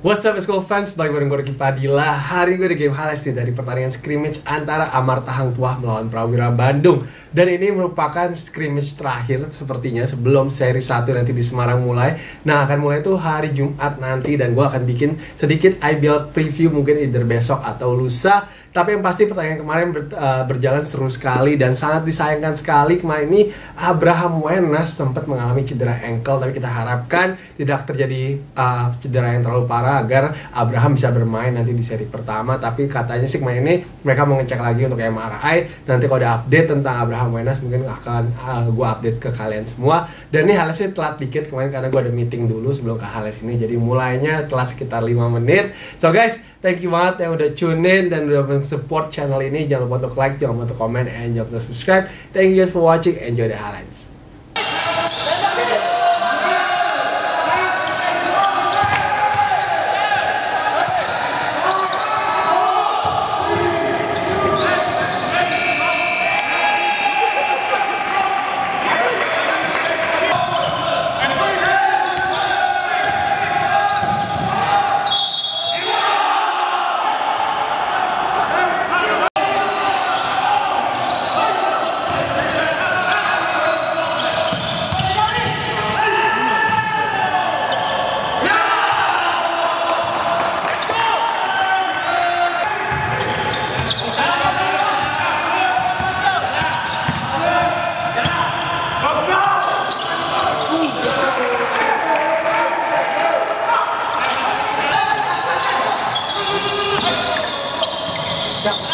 What's up school fans, balik bareng gue Ricky Padilla Hari gue di game nih dari pertandingan scrimmage antara Amarta Hang Tuah melawan Prawira Bandung Dan ini merupakan scrimmage terakhir sepertinya sebelum seri 1 nanti di Semarang mulai. Nah akan mulai tuh hari Jumat nanti dan gue akan bikin sedikit IBL preview mungkin either besok atau lusa. Tapi yang pasti pertandingan kemarin ber, uh, berjalan seru sekali dan sangat disayangkan sekali. Kemarin ini Abraham Wenas sempat mengalami cedera ankle tapi kita harapkan tidak terjadi uh, cedera yang terlalu parah agar Abraham bisa bermain nanti di seri pertama. Tapi katanya sih kemarin ini mereka mau ngecek lagi untuk MRI nanti kalau ada update tentang Abraham Wenas mungkin akan uh, gue update ke kalian semua. Dan ini halesnya telat dikit kemarin karena gue ada meeting dulu sebelum ke Hales ini jadi mulainya telat sekitar 5 menit. So guys thank you banget yang udah tune in dan udah support channel ini. Jangan lupa untuk like jangan lupa untuk comment and jangan lupa untuk subscribe. Thank you guys for watching. Enjoy the highlights Siap.